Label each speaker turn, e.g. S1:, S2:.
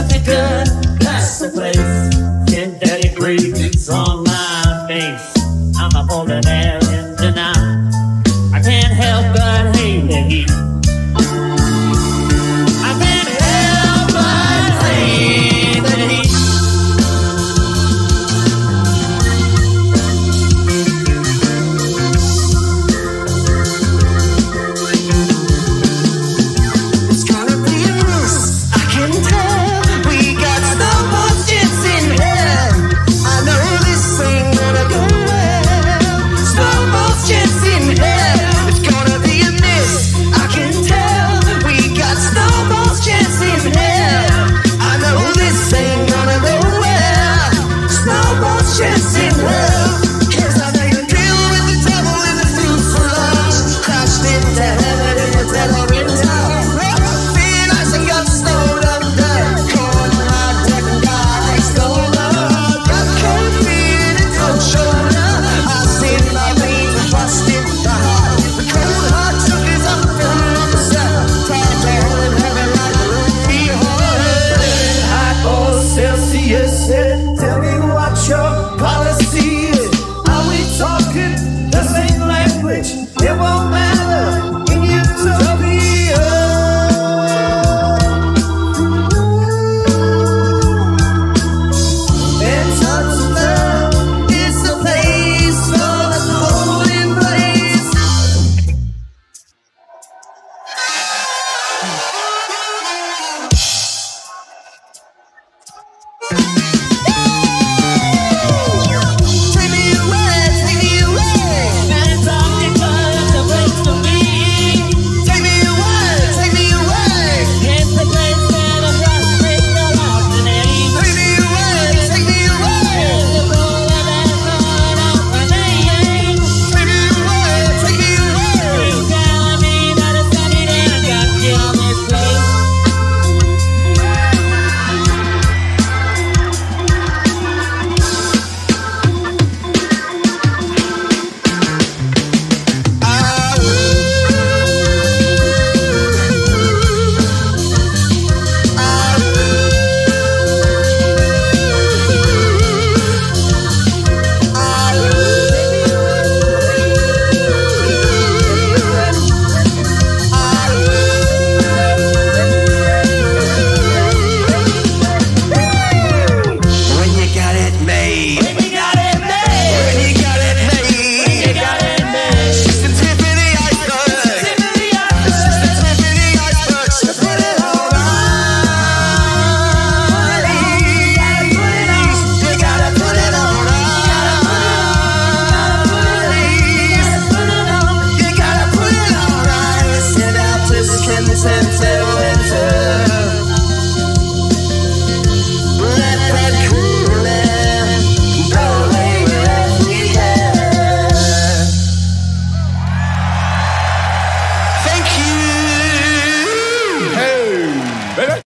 S1: Africa. And winter.